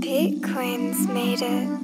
Bitcoins made it.